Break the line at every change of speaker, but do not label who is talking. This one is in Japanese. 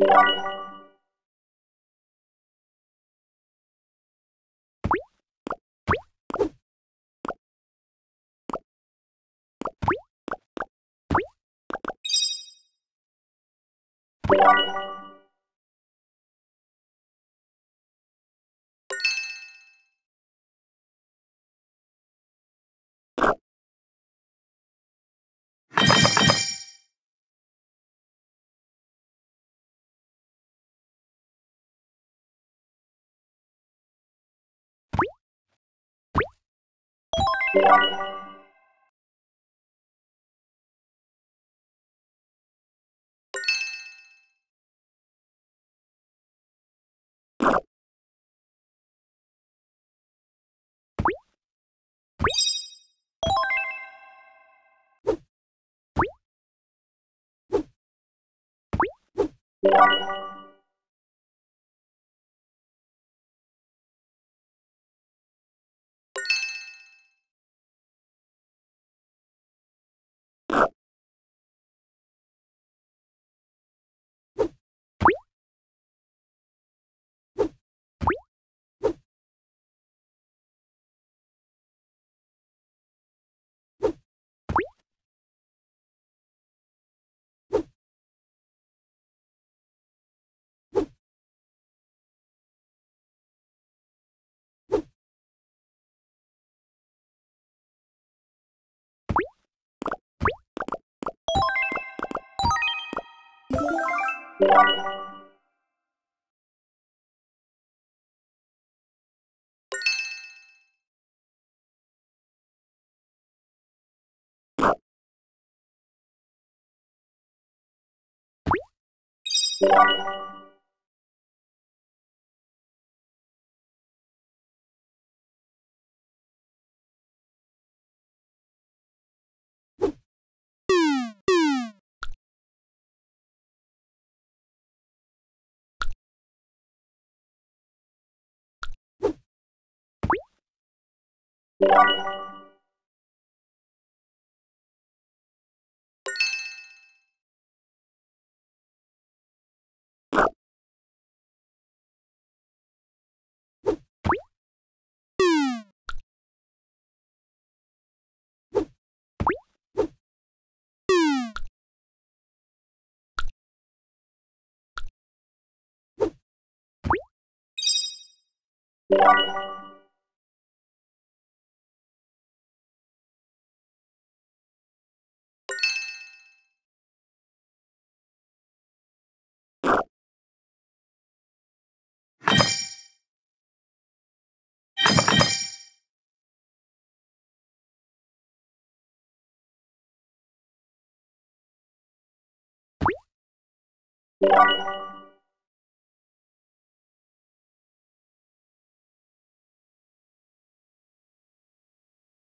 you you you you you